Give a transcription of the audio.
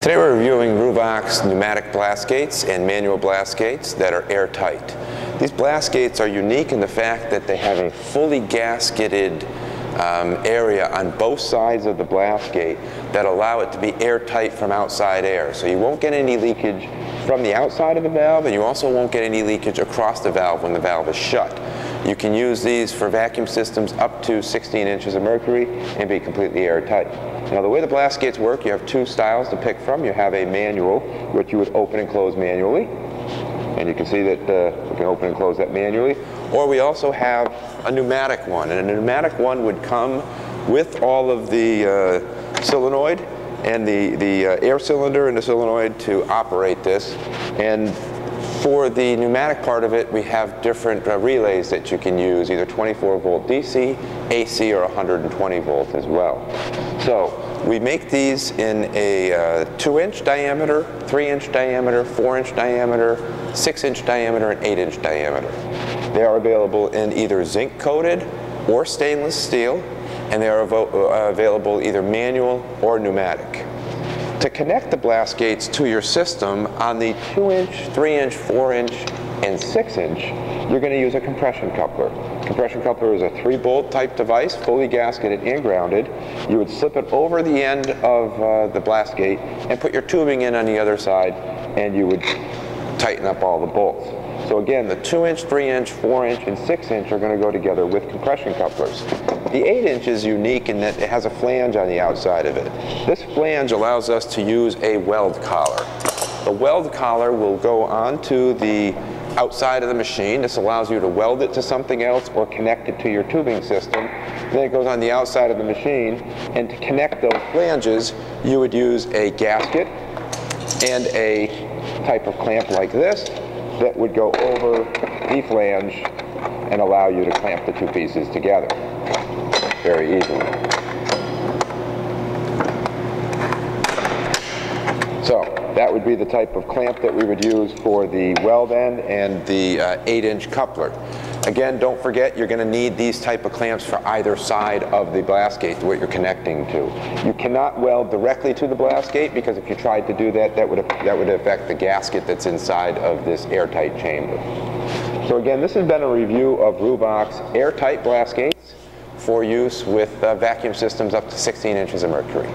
Today we're reviewing Ruwac's pneumatic blast gates and manual blast gates that are airtight. These blast gates are unique in the fact that they have a fully gasketed um, area on both sides of the blast gate that allow it to be airtight from outside air. So you won't get any leakage from the outside of the valve and you also won't get any leakage across the valve when the valve is shut. You can use these for vacuum systems up to 16 inches of mercury and be completely airtight. Now the way the blast gates work, you have two styles to pick from. You have a manual, which you would open and close manually. And you can see that uh, we can open and close that manually. Or we also have a pneumatic one. And a pneumatic one would come with all of the uh, solenoid and the, the uh, air cylinder and the solenoid to operate this. And for the pneumatic part of it, we have different uh, relays that you can use, either 24 volt DC, AC, or 120 volt as well. So we make these in a uh, 2 inch diameter, 3 inch diameter, 4 inch diameter, 6 inch diameter, and 8 inch diameter. They are available in either zinc coated or stainless steel, and they are uh, available either manual or pneumatic. To connect the blast gates to your system on the 2 inch, 3 inch, 4 inch, and 6 inch, you're going to use a compression coupler. Compression coupler is a 3 bolt type device, fully gasketed and grounded. You would slip it over the end of uh, the blast gate and put your tubing in on the other side and you would tighten up all the bolts. So again, the 2 inch, 3 inch, 4 inch, and 6 inch are going to go together with compression couplers. The 8 inch is unique in that it has a flange on the outside of it. This flange allows us to use a weld collar. The weld collar will go onto the outside of the machine. This allows you to weld it to something else or connect it to your tubing system. Then it goes on the outside of the machine. And to connect those flanges, you would use a gasket and a type of clamp like this that would go over the flange and allow you to clamp the two pieces together very easily. So that would be the type of clamp that we would use for the weld end and the 8-inch uh, coupler. Again, don't forget you're going to need these type of clamps for either side of the blast gate what you're connecting to. You cannot weld directly to the blast gate because if you tried to do that, that would, that would affect the gasket that's inside of this airtight chamber. So again, this has been a review of Ruwac's airtight blast gates for use with uh, vacuum systems up to 16 inches of mercury.